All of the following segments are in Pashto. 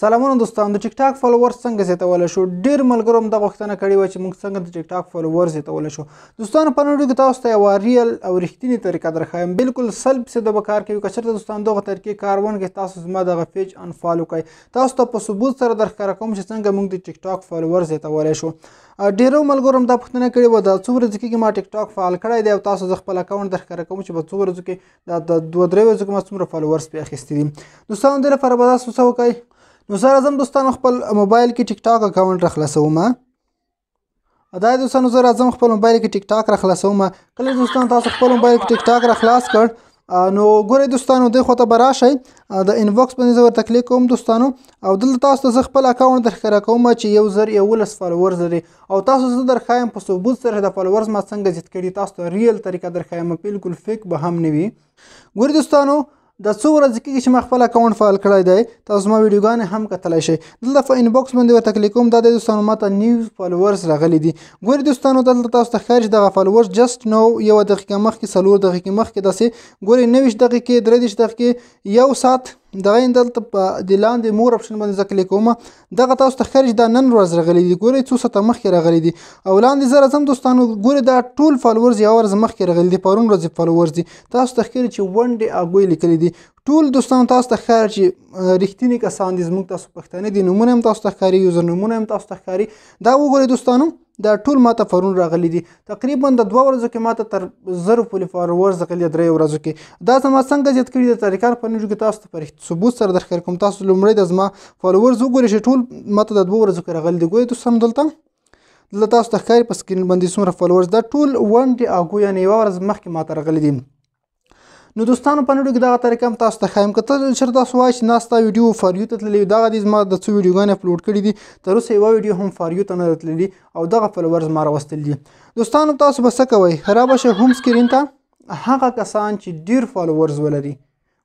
سلامونه دوستان د ټیک ټاک فالوورز څنګه زیاتولی شو ډیر ملګرو هم دا غوښتنه کړې وه چې موږ څنګه د ټیک ټاک فالوورز زیاتولی شو دوستانو په نن ویډیو کې تاسو ته یوه ریل او رښتینې طریقه درښایم بالکل سل فیصده به کار کوي که چېرته دوستان دغه طریقې کار ونه کړي تاسو زما دغه پیج انفالو کړئ تاسو ته په ثبوت سره درښکاره کوم چې څنګه موږ د ټیک ټاک فالوورز زیاتولی شو ډیرو ملګرو هم دا پوښتنه کړې وه دا څو ورځې کېږي ما ټیک ټاک فعال کړی دی او تاسو زه خپل اکاونټ درښکاره کوم چې په څو ورځو کې دا د دوه درې ورځو کې ما څومره فالوورز پې اخیستي دي دوستانو دې لپاره به تاسو څه وکړئ نو سره ځم دوستانو خپل موبایل کې ټیک ټاک اکاونټ را خلاصوم دا دوستانو زه راځم خپل موبایل کې ټیک ټاک را خلاصوم کله دوستان تاسو خپل موبایل کې ټیک ټاک را خلاص کړ نو ګورئ دوستانو دې خو ته به راشئ د انباکس باندې زه ورته کلیک کوم دوستانو او دلته تاسو ته زه خپل اکاونټ درښکاره کوم چې یو زر یولس فالوورز لري او تاسو زه درخایم په ثبوت سره د فالوورز ما څنګه زیات کړي تاسو ته ریل طریقه درخایم بالکل فیک به هم نه وي ګور دوستانو د څو ورځې کېږي چې ما خپل اکاونټ فعال کړی دی تاسو ما ویډیوګانې هم کتلی شئ دلته په انباکس باندې ورته کلیک کوم دا د دوستانو ماته نیو فالوورز راغلي دي ګورې دوستانو دلته تاسو ته ښکاري چې دغه فالوورز جسټ نو یوه دقیقه مخکې څلور دقیقې مخکې داسې ګورې نوي دقیقې درې دېرش دقیقې یو ساعت دغه یې دلته په د لاندې مور اپشن باندې زه کلیک کوم دغه تاسو ته ښکاري چې دا نن ورځ راغلي دي ګورئ څو ساعته مخکې راغلي دي او لاندې زه راځم دوستانو ګورئ دا ټول فالورز یوه ورځ مخکې راغلي دي پرون ورځې فالورز دي تاسو ته ښکاري چې ون ډې اګوی لیکلي دي ټول دوستان تاسو ته ښکار چې رښتینی کسان دي زموږ تاسو پښتانه دي نمونه هم تاسو ته ښکاري یوزر نمونه هم تاسو ته ښکاري دا وګورئ دوستانو دا ټول ماته پرون راغلي دي تقریبا د دوه ورځو کې ماته تر زر پورې فالوورز غلي درې ورځو کې دا زما څنګه زیات کړي د طریقار په نجو کې تاسو ته پر ثبوت سره درخر کوم تاسو لومړی د زما فالوورز وګورئ چې ټول ماته د دوه ورځو کې راغلي دي ګویا دوستان دلته دلته تاسو ته ښکاري په سکرین باندې څومره فالوورز دا ټول ونډې اګو یعنې یوه ورځ مخکې ماته راغلي دي نو دوستانو په نړۍ کې دغه طریقه هم تاسو ته ښایم که ته چېرې تاسو وایي چې نه ستا ویډیو فاریو ته تللی دغه دي زما د څو ویډیوګانې اپلوډ کړي دي تر اوسه یوه ویډیو هم فاریو ته نه ده تللي او دغه فلورز ما راوستل دي دوستانو تاسو به څه کوئ را به شئ هوم سکرین ته هغه کسان چې ډیر فالوورز ولري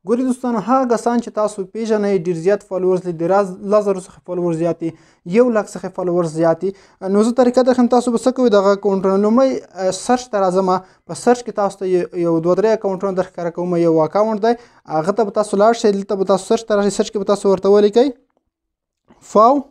ګوري دوستانو هغه کسان چې تاسو پیژنئ ډیر زیات فالوورز لري د لس زرو څخه فالوورز زیات دي یو لک څخه فالوورز زیات دي نو زه طریقه درخم تاسو به څه کوئ دغه اکاونټونه لومړی سرچ ته راځم په سرچ کې تاسو ته یو دوه درې اکاونټونه درښکاره کوم یو اکاونټ دی هغه ته به تاسو لاړ شئ دلته به تاسو سرچ ته راشئ سرچ کې به تاسو ورته ولیکئ فاو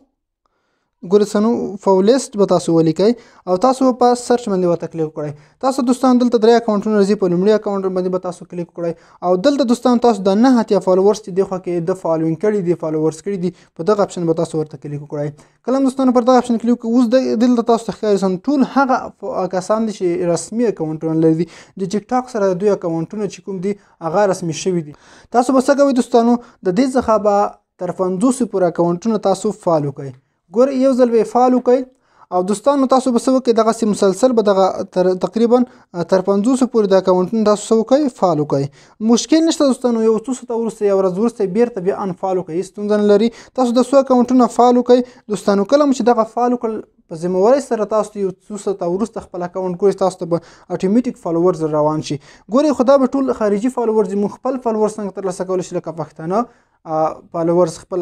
ګلسنو فولست به تاسو ولیکئ او تاسو په سرچ باندې ورته کلیک کړئ تاسو دوستان دلته درې اکاونټونه راځي په لومړي اکاونټ باندې به تاسو کلیک کړئ او دلته دوستان تاسو د نه اتیا فالوورز چې دغه کې د فالوینګ کړي دي فالوورز کړي دي په دغه اپشن به تاسو ورته کلیک وکړئ کلام دوستانو پر دغه اپشن کلیک اوس د دلته تاسو ته ښکاري سم ټول هغه کسان دي چې رسمي اکاونټونه لري د ټیک ټاک سره د دوی اکاونټونه چې کوم دي هغه رسمي شوي دي تاسو به څه کوئ دوستانو د دې څخه به تر 50 پورې اکاونټونه تاسو فالو کړئ ګور یو ځل به فالو کړئ او دوستانو تاسو به سوکې دغه سي مسلسل به دغه تر تقریبا تر 50 پورې د اکاونټونو تاسو سوکې فالو کوي مشکل نشته دوستانو یو څه ست ورسته یو ورځ ورسته بیرته بیا ان فالو کوي ستونزه نه لري تاسو د سو اکاونټونو فالو کوي دوستانو کله چې دغه فالو کړ په ذمہواري سره تاسو یو څو ساعت ورسته خپل اکاونټ ګوري تاسو ته به اتوماتیک فالوورز روان شي ګوري خدا به ټول خارجي فالوورز مو خپل فالوورز څنګه ترلاسه کول شي لکه پښتانه فالوورز خپل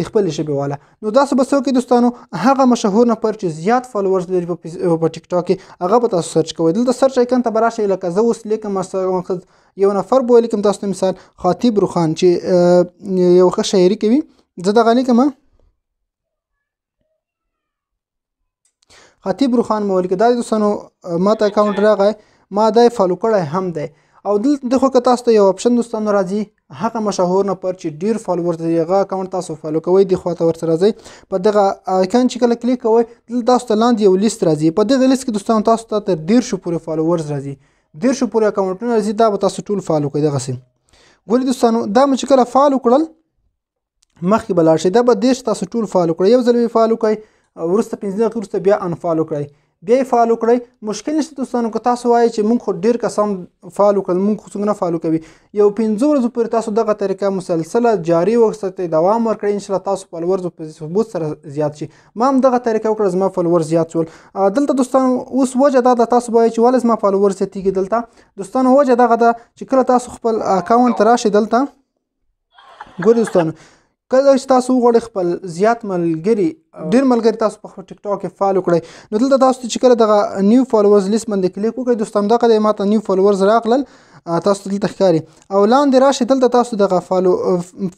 د خپل ژبه والا نو دا څه بسو کې دوستانو هغه مشهور نه پر چې زیات فالوورز لري په ټیک ټاک کې هغه به تاسو سرچ کوئ دلته سرچ ایکن ته براشي لکه زه اوس لیکم مقصد یو نفر به لیکم تاسو ته مثال خاطب روخان چې یو ښه شاعري کوي زه دغه لیکم خطیب روخان مول کې دا دوستانو ماته اکاونټ راغی ما دا فالو کړی هم دی او دلته خو که تاسو ته یو اپشن دوستانو راځي هغه مشهور نه پر چې ډیر فالوورز لري هغه اکاونټ تاسو فالو کوئ د خواته ورته راځي په دغه اکاونټ چې کله کلیک کوئ دلته تاسو ته لاندې یو لیست راځي په دغه لیست کې دوستانو تاسو ته تر ډیر شو پورې فالوورز راځي ډیر شو پورې اکاونټونه راځي دا به تاسو ټول فالو کوئ دغه سي ګوري دوستانو دا مې چې کله فالو کړل مخکې به لاړ شئ دا به دېرش تاسو ټول فعال کړئ یو ځل یې فعال کړئ وروسته پنځه دقیقې وروسته بیا انفعال کړئ بیا یې فعال کړئ مشکل نشته دوستانو که تاسو وایئ چې موږ خو ډېر کسان فعال کړل موږ خو څنګه نه فعال کوي یو پنځه ورځو پورې تاسو دغه طریقه مسلسله جاري وساتئ دوام ورکړئ انشاءالله تاسو فالورز په ثبوت سره زیات شي ما هم دغه طریقه وکړه زما فالور زیات شول دلته دوستانو اوس وجه دا ده تاسو وایئ چې ولې زما فالور زیاتېږي دلته دوستانو وجه دغه ده چې کله تاسو خپل اکاونټ ته راشئ دلته ګور دوستانو کله چې تاسو وغواړئ خپل زیات ملګري ډیر ملګري تاسو په خپل ټیک ټاک کې فالو کړئ نو دلته تاسو چې کله دغه نیو فالوورز لیست باندې کلیک وکړئ دوستان دغه د ماته نیو فالوورز راغلل تاسو دلته ښکاري او لاندې راشي دلته تاسو دغه فالو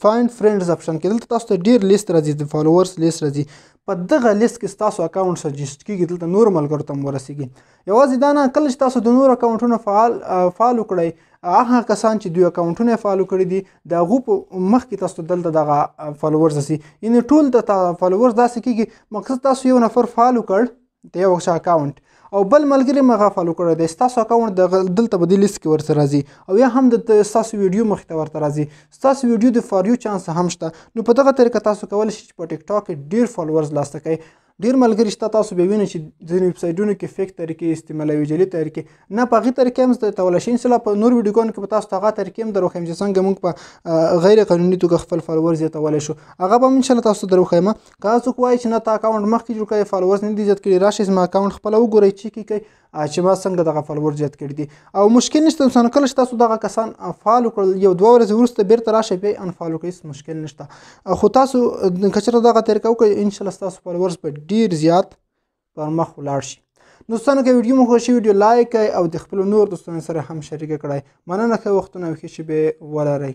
فایند فرندز اپشن کې دلته تاسو ته ډیر لیست راځي د فالوورز لیست راځي په دغه لیست کې تاسو اکاونټ سجست کیږي دلته نور ملګرو ته ورسیږي یوازې دا نه کله چې تاسو د نور اکاونټونه فعال فعال کړئ هغه کسان چې دوی اکاونټونه فعال کړی دي دا غو په مخ کې تاسو دلته دغه فالوورز سي یعنی ټول د فالوورز داسې کیږي مقصد تاسو یو نفر فعال کړ د یو شا اکاونټ او بل ملګری مغه فالو کړی دی تاسو اکاونټ د دلته په دې لیست کې ورته راځي او یا هم د تاسو ویډیو مخ ته ورته راځي تاسو ویډیو د فاریو چانس هم شته نو په دغه طریقه تاسو کولای شئ چې په ټیک ټاک کې ډیر فالوورز لاسته کړئ ډیر ملګری شته تاسو به وینئ چې ځینې ویب سایټونو کې فیک طریقې استعمالوي جعلي طریقې نه په هغې طریقې هم زده کولی شئ انشاءالله په نور ویډیوګانو کې به تاسو ته هغه طریقې هم دروښیم چې څنګه موږ په غیر قانوني توګه خپل فالوور زیاتولی شو هغه به هم انشاءالله تاسو ته دروښیم که څوک وایي چې نه تا اکاونټ مخکې جوړ کړی فالوورز نه دي زیات کړي راشئ زما اکاونټ خپله وګورئ چیک یې کړئ چې ما څنګه دغه فالوور زیات کړي دي او مشکل نشته انسان کله چې تاسو دغه کسان فالو کړل یو دوه ورځې وروسته بیرته راشئ پې انفالو کړئ هیڅ مشکل نشته خو تاسو که چېرته دغه طریقه وکړئ انشاءالله ستاسو فالوورز به ډیر زیات پر مخ ولاړ شي دوستانو که ویډیو مو خوښ شي ویډیو لایک کړئ او د خپلو نور دوستانو سره هم شریک کړئ مننه ښه وختونه او ښې شېبې ولرئ